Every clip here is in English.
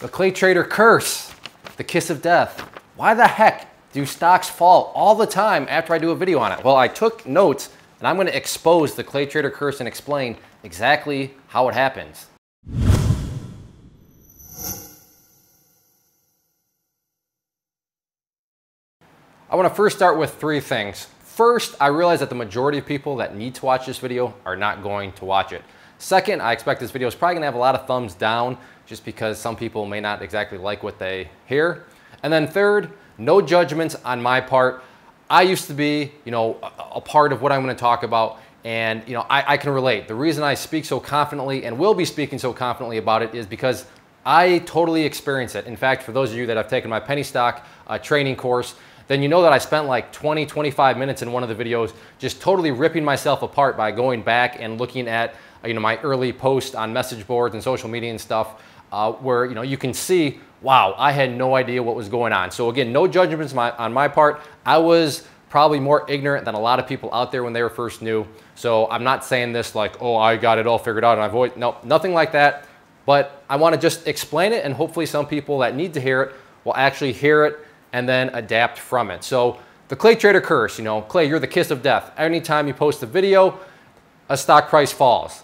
The ClayTrader curse, the kiss of death. Why the heck do stocks fall all the time after I do a video on it? Well, I took notes and I'm gonna expose the ClayTrader curse and explain exactly how it happens. I wanna first start with three things. First, I realize that the majority of people that need to watch this video are not going to watch it. Second, I expect this video is probably gonna have a lot of thumbs down just because some people may not exactly like what they hear. And then third, no judgments on my part. I used to be, you know, a, a part of what I'm gonna talk about and you know, I, I can relate. The reason I speak so confidently and will be speaking so confidently about it is because I totally experience it. In fact, for those of you that have taken my penny stock uh, training course, then you know that I spent like 20, 25 minutes in one of the videos just totally ripping myself apart by going back and looking at you know, my early posts on message boards and social media and stuff uh, where you know you can see, wow, I had no idea what was going on. So again, no judgments my, on my part. I was probably more ignorant than a lot of people out there when they were first new. So I'm not saying this like, oh, I got it all figured out and I've always, no, nothing like that. But I want to just explain it and hopefully some people that need to hear it will actually hear it and then adapt from it. So the ClayTrader curse, you know, Clay, you're the kiss of death. Anytime you post a video, a stock price falls.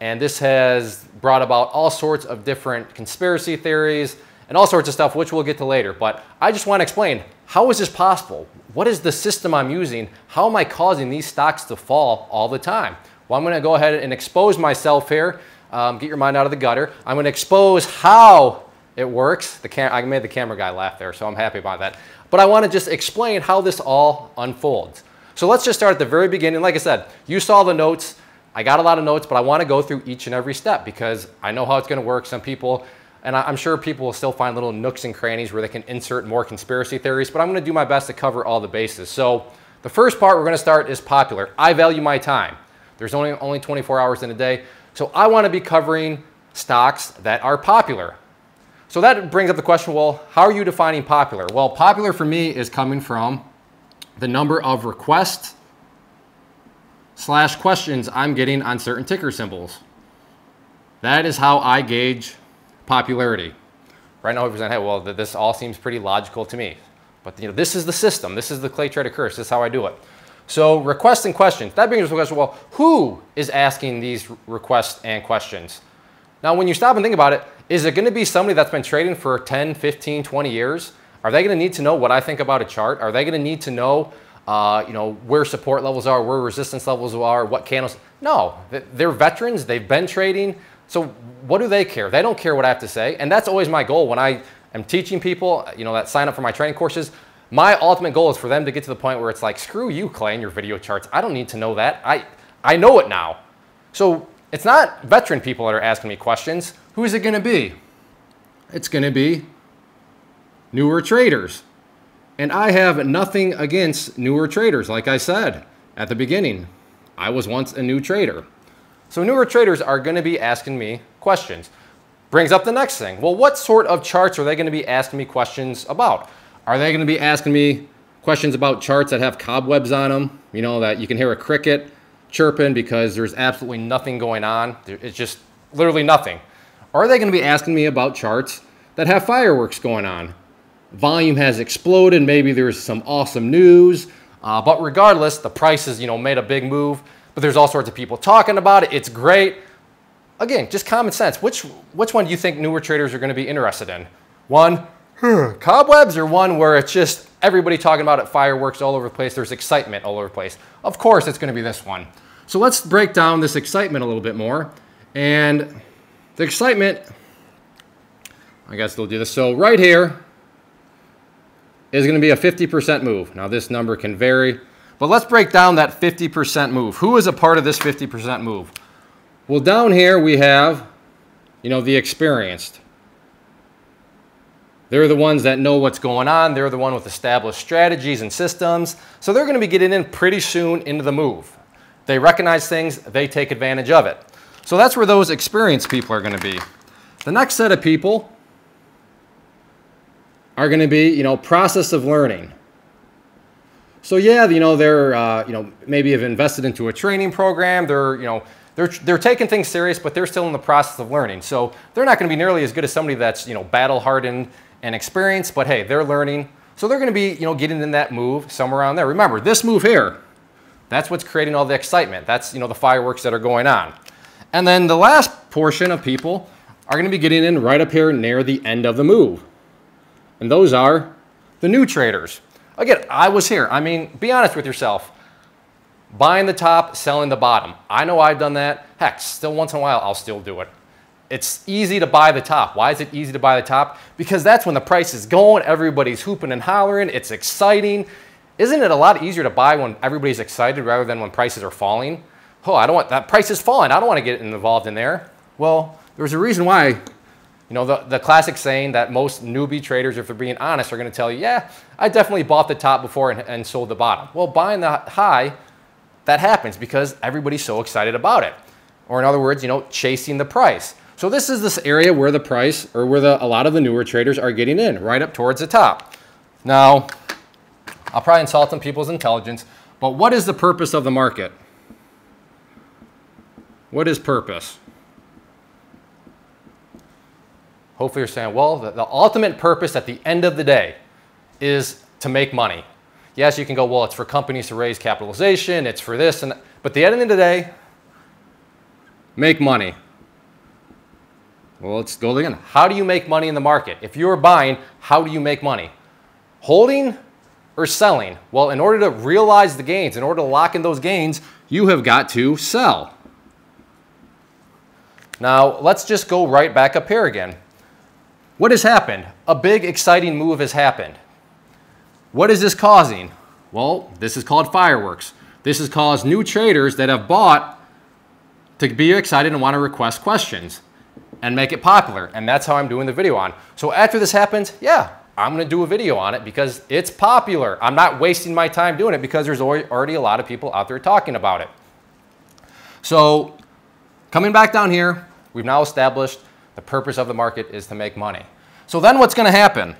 And this has brought about all sorts of different conspiracy theories and all sorts of stuff, which we'll get to later. But I just want to explain, how is this possible? What is the system I'm using? How am I causing these stocks to fall all the time? Well, I'm going to go ahead and expose myself here. Um, get your mind out of the gutter. I'm going to expose how it works. The cam I made the camera guy laugh there, so I'm happy about that. But I want to just explain how this all unfolds. So let's just start at the very beginning. Like I said, you saw the notes. I got a lot of notes, but I want to go through each and every step because I know how it's going to work. Some people, and I'm sure people will still find little nooks and crannies where they can insert more conspiracy theories, but I'm going to do my best to cover all the bases. So the first part we're going to start is popular. I value my time. There's only, only 24 hours in a day. So I want to be covering stocks that are popular. So that brings up the question, well, how are you defining popular? Well, popular for me is coming from the number of requests slash questions I'm getting on certain ticker symbols. That is how I gauge popularity. Right now, people hey, well, this all seems pretty logical to me. But you know, this is the system. This is the ClayTrader curse. This is how I do it. So requests and questions. That brings us to the question, well, who is asking these requests and questions? Now, when you stop and think about it, is it going to be somebody that's been trading for 10, 15, 20 years? Are they going to need to know what I think about a chart? Are they going to need to know uh, you know, where support levels are, where resistance levels are, what candles. No, they're veterans. They've been trading. So what do they care? They don't care what I have to say. And that's always my goal when I am teaching people, you know, that sign up for my training courses. My ultimate goal is for them to get to the point where it's like, screw you, Clay, and your video charts. I don't need to know that. I, I know it now. So it's not veteran people that are asking me questions. Who is it going to be? It's going to be newer traders. And I have nothing against newer traders, like I said at the beginning. I was once a new trader. So newer traders are going to be asking me questions. Brings up the next thing. Well, what sort of charts are they going to be asking me questions about? Are they going to be asking me questions about charts that have cobwebs on them? You know, that you can hear a cricket chirping because there's absolutely nothing going on. It's just literally nothing. Are they going to be asking me about charts that have fireworks going on? Volume has exploded. Maybe there's some awesome news. Uh, but regardless, the price has you know, made a big move. But there's all sorts of people talking about it. It's great. Again, just common sense. Which, which one do you think newer traders are going to be interested in? One, cobwebs, or one where it's just everybody talking about it, fireworks all over the place, there's excitement all over the place? Of course, it's going to be this one. So let's break down this excitement a little bit more. And the excitement, I guess they'll do this. So right here, is going to be a 50% move. Now this number can vary, but let's break down that 50% move. Who is a part of this 50% move? Well, down here we have, you know, the experienced. They're the ones that know what's going on. They're the one with established strategies and systems. So they're going to be getting in pretty soon into the move. They recognize things, they take advantage of it. So that's where those experienced people are going to be. The next set of people are going to be, you know, process of learning. So yeah, you know, they're, uh, you know, maybe have invested into a training program. They're, you know, they're, they're taking things serious, but they're still in the process of learning. So they're not going to be nearly as good as somebody that's, you know, battle hardened and experienced, but hey, they're learning. So they're going to be, you know, getting in that move somewhere around there. Remember, this move here, that's what's creating all the excitement. That's, you know, the fireworks that are going on. And then the last portion of people are going to be getting in right up here near the end of the move. And those are the new traders. Again, I was here. I mean, be honest with yourself. Buying the top, selling the bottom. I know I've done that. Heck, still once in a while, I'll still do it. It's easy to buy the top. Why is it easy to buy the top? Because that's when the price is going, everybody's hooping and hollering, it's exciting. Isn't it a lot easier to buy when everybody's excited rather than when prices are falling? Oh, I don't want, that price is falling. I don't want to get involved in there. Well, there's a reason why, you know, the, the classic saying that most newbie traders, if they're being honest, are going to tell you, yeah, I definitely bought the top before and, and sold the bottom. Well, buying the high, that happens because everybody's so excited about it. Or in other words, you know, chasing the price. So this is this area where the price or where the, a lot of the newer traders are getting in, right up towards the top. Now, I'll probably insult some people's intelligence, but what is the purpose of the market? What is purpose? Hopefully you're saying, well, the, the ultimate purpose at the end of the day is to make money. Yes, you can go, well, it's for companies to raise capitalization, it's for this, and but the end of the day, make money. Well, let's go again. How do you make money in the market? If you're buying, how do you make money? Holding or selling? Well, in order to realize the gains, in order to lock in those gains, you have got to sell. Now, let's just go right back up here again. What has happened? A big, exciting move has happened. What is this causing? Well, this is called fireworks. This has caused new traders that have bought to be excited and want to request questions and make it popular. And that's how I'm doing the video on. So after this happens, yeah, I'm going to do a video on it because it's popular. I'm not wasting my time doing it because there's already a lot of people out there talking about it. So coming back down here, we've now established the purpose of the market is to make money. So then what's going to happen?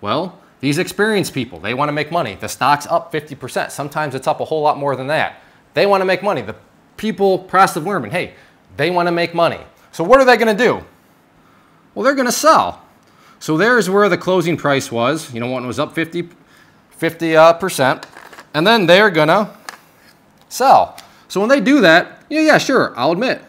Well, these experienced people, they want to make money. The stock's up 50%. Sometimes it's up a whole lot more than that. They want to make money. The people, passive learning, hey, they want to make money. So what are they going to do? Well, they're going to sell. So there's where the closing price was. You know, when it was up 50, 50 uh, percent. And then they're going to sell. So when they do that, yeah, yeah, sure, I'll admit.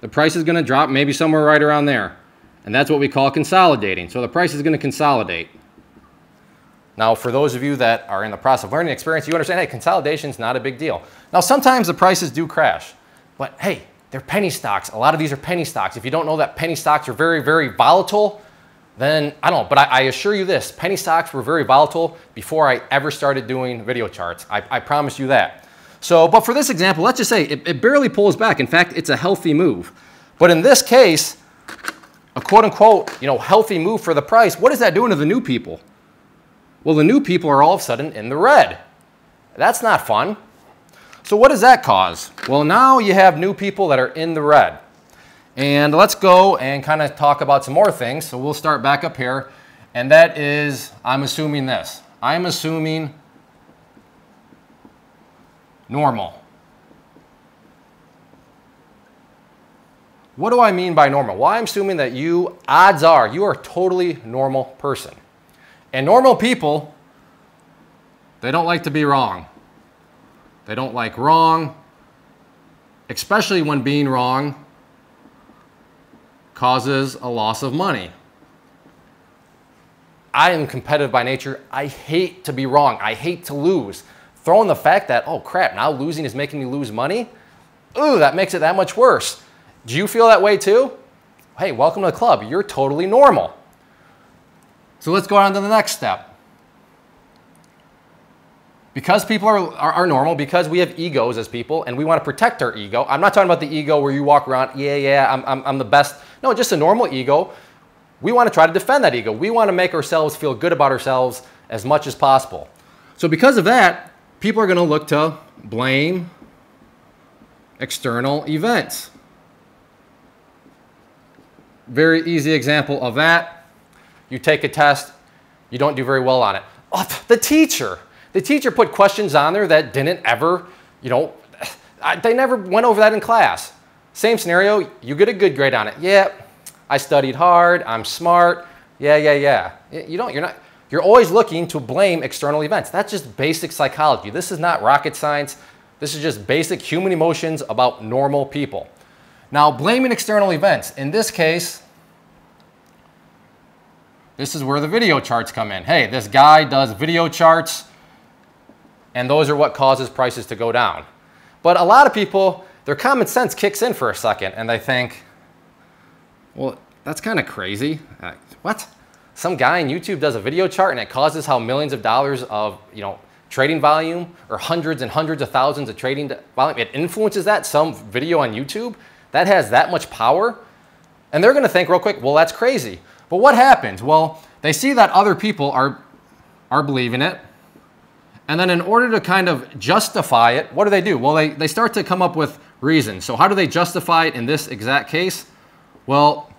The price is going to drop maybe somewhere right around there. And that's what we call consolidating. So the price is going to consolidate. Now, for those of you that are in the process of learning experience, you understand, hey, consolidation is not a big deal. Now, sometimes the prices do crash. But hey, they're penny stocks. A lot of these are penny stocks. If you don't know that penny stocks are very, very volatile, then I don't know. But I, I assure you this, penny stocks were very volatile before I ever started doing video charts. I, I promise you that. So, but for this example, let's just say it, it barely pulls back. In fact, it's a healthy move. But in this case, a quote unquote, you know, healthy move for the price, what is that doing to the new people? Well, the new people are all of a sudden in the red. That's not fun. So what does that cause? Well, now you have new people that are in the red. And let's go and kind of talk about some more things. So we'll start back up here. And that is, I'm assuming this. I'm assuming normal. What do I mean by normal? Well, I'm assuming that you, odds are, you are a totally normal person. And normal people, they don't like to be wrong. They don't like wrong, especially when being wrong causes a loss of money. I am competitive by nature. I hate to be wrong. I hate to lose. Throwing the fact that, oh crap, now losing is making me lose money, ooh, that makes it that much worse. Do you feel that way too? Hey, welcome to the club. You're totally normal. So let's go on to the next step because people are, are, are, normal, because we have egos as people and we want to protect our ego. I'm not talking about the ego where you walk around, yeah, yeah, I'm, I'm, I'm the best. No, just a normal ego. We want to try to defend that ego. We want to make ourselves feel good about ourselves as much as possible. So because of that, people are going to look to blame external events. Very easy example of that. You take a test, you don't do very well on it. Oh, the teacher. The teacher put questions on there that didn't ever, you know, they never went over that in class. Same scenario, you get a good grade on it. Yeah, I studied hard, I'm smart. Yeah, yeah, yeah. You don't, you're not, you're always looking to blame external events. That's just basic psychology. This is not rocket science. This is just basic human emotions about normal people. Now, blaming external events. In this case, this is where the video charts come in. Hey, this guy does video charts, and those are what causes prices to go down. But a lot of people, their common sense kicks in for a second, and they think, well, that's kind of crazy. Uh, what? Some guy on YouTube does a video chart, and it causes how millions of dollars of, you know, trading volume or hundreds and hundreds of thousands of trading volume, it influences that, some video on YouTube, that has that much power. And they're going to think real quick, well, that's crazy. But what happens? Well, they see that other people are, are believing it. And then in order to kind of justify it, what do they do? Well, they, they start to come up with reasons. So how do they justify it in this exact case? Well,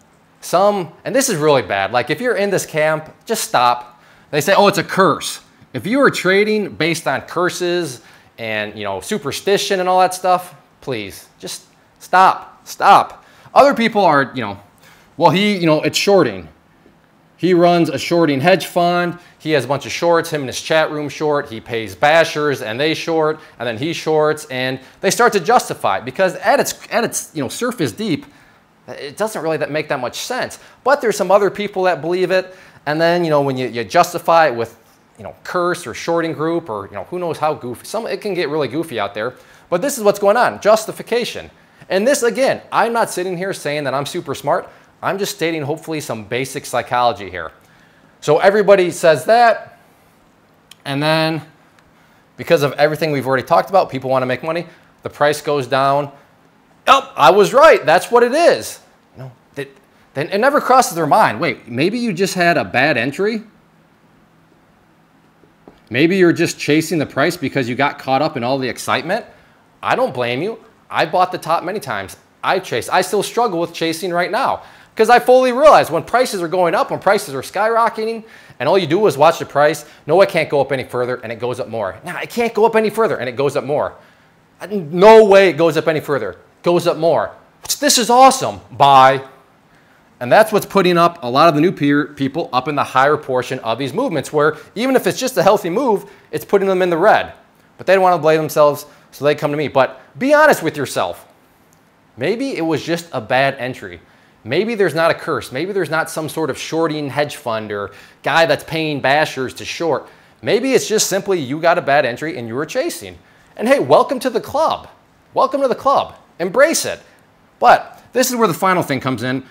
some, and this is really bad. Like if you're in this camp, just stop. They say, oh, it's a curse. If you are trading based on curses and, you know, superstition and all that stuff, please just stop, stop. Other people are, you know, well, he, you know, it's shorting. He runs a shorting hedge fund. He has a bunch of shorts. Him and his chat room short. He pays bashers and they short, and then he shorts, and they start to justify it because at its at its you know surface deep, it doesn't really that make that much sense. But there's some other people that believe it, and then you know when you, you justify it with you know curse or shorting group or you know who knows how goofy. Some it can get really goofy out there. But this is what's going on: justification. And this again, I'm not sitting here saying that I'm super smart. I'm just stating hopefully some basic psychology here. So everybody says that, and then because of everything we've already talked about, people want to make money, the price goes down. Oh, I was right. That's what it is. No, it, then it never crosses their mind. Wait, maybe you just had a bad entry? Maybe you're just chasing the price because you got caught up in all the excitement. I don't blame you. I bought the top many times. I chase. I still struggle with chasing right now. Because I fully realize when prices are going up, when prices are skyrocketing, and all you do is watch the price, no, it can't go up any further, and it goes up more. Now, it can't go up any further, and it goes up more. No way it goes up any further. Goes up more. This is awesome. Buy. And that's what's putting up a lot of the new people up in the higher portion of these movements, where even if it's just a healthy move, it's putting them in the red. But they don't want to blame themselves, so they come to me. But be honest with yourself. Maybe it was just a bad entry. Maybe there's not a curse. Maybe there's not some sort of shorting hedge fund or guy that's paying bashers to short. Maybe it's just simply you got a bad entry and you were chasing. And hey, welcome to the club. Welcome to the club. Embrace it. But this is where the final thing comes in.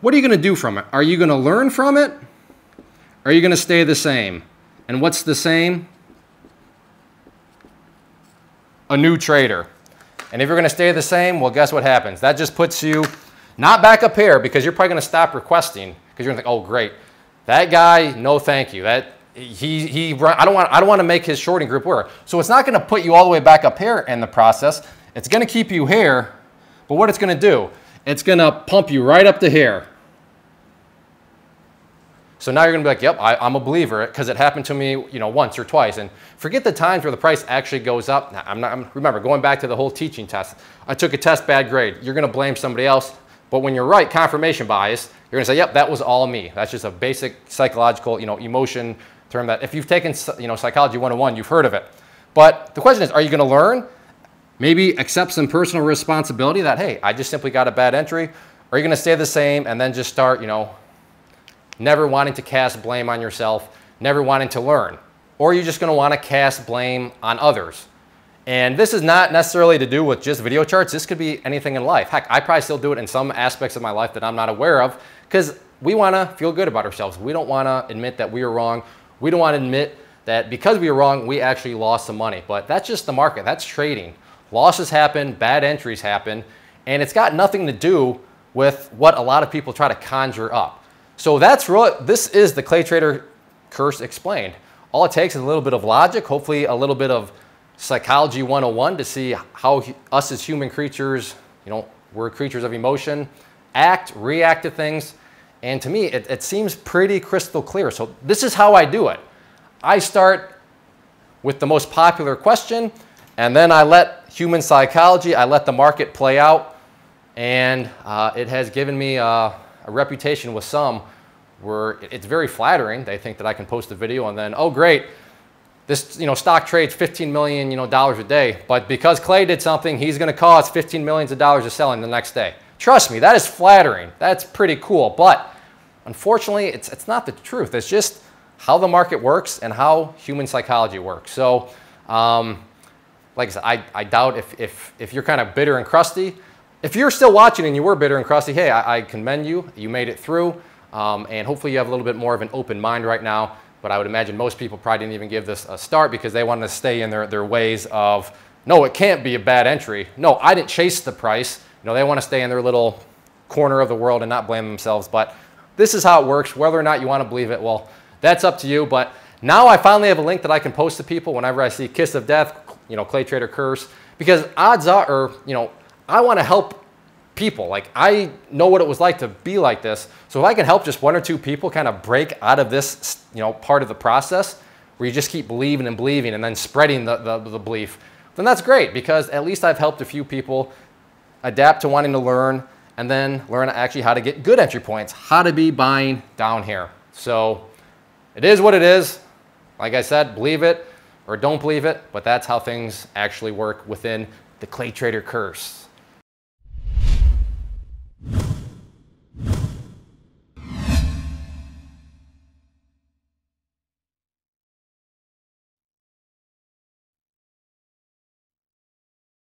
What are you going to do from it? Are you going to learn from it? Are you going to stay the same? And what's the same? A new trader. And if you're going to stay the same, well, guess what happens? That just puts you not back up here because you're probably going to stop requesting because you're going to think, oh, great. That guy, no thank you. That he, he, I don't want, I don't want to make his shorting group work. So it's not going to put you all the way back up here in the process. It's going to keep you here. But what it's going to do, it's going to pump you right up to here. So now you're going to be like, yep, I, am a believer because it happened to me, you know, once or twice. And forget the times where the price actually goes up. Now, I'm not, I'm, remember, going back to the whole teaching test. I took a test, bad grade. You're going to blame somebody else. But when you're right, confirmation bias, you're to say, yep, that was all me. That's just a basic psychological, you know, emotion term that if you've taken, you know, psychology 101, you've heard of it. But the question is, are you going to learn? Maybe accept some personal responsibility that, hey, I just simply got a bad entry. Or are you going to stay the same and then just start, you know, never wanting to cast blame on yourself, never wanting to learn? Or are you just going to want to cast blame on others? And this is not necessarily to do with just video charts. This could be anything in life. Heck, I probably still do it in some aspects of my life that I'm not aware of because we want to feel good about ourselves. We don't want to admit that we are wrong. We don't want to admit that because we were wrong, we actually lost some money. But that's just the market. That's trading. Losses happen, bad entries happen, and it's got nothing to do with what a lot of people try to conjure up. So that's real. This is the ClayTrader curse explained. All it takes is a little bit of logic, hopefully a little bit of Psychology 101 to see how us as human creatures, you know, we're creatures of emotion, act, react to things. And to me, it, it seems pretty crystal clear. So this is how I do it. I start with the most popular question, and then I let human psychology. I let the market play out, and uh, it has given me uh, a reputation with some where it's very flattering. They think that I can post a video and then, oh great, this you know stock trades 15 million you know dollars a day, but because Clay did something, he's going to cost 15 millions of dollars of selling the next day. Trust me, that is flattering. That's pretty cool, but unfortunately, it's it's not the truth. It's just how the market works and how human psychology works. So. Um, like I said, I, I doubt if, if, if you're kind of bitter and crusty, if you're still watching and you were bitter and crusty, hey, I, I commend you. You made it through. Um, and hopefully you have a little bit more of an open mind right now. But I would imagine most people probably didn't even give this a start because they wanted to stay in their, their ways of, no, it can't be a bad entry. No, I didn't chase the price. You know, they want to stay in their little corner of the world and not blame themselves. But this is how it works. Whether or not you want to believe it, well, that's up to you. But now I finally have a link that I can post to people whenever I see Kiss of Death, you know, ClayTrader Curse, because odds are, or, you know, I want to help people. Like I know what it was like to be like this. So if I can help just one or two people kind of break out of this, you know, part of the process where you just keep believing and believing and then spreading the, the, the belief, then that's great because at least I've helped a few people adapt to wanting to learn and then learn actually how to get good entry points, how to be buying down here. So it is what it is. Like I said, believe it or don't believe it, but that's how things actually work within the ClayTrader curse.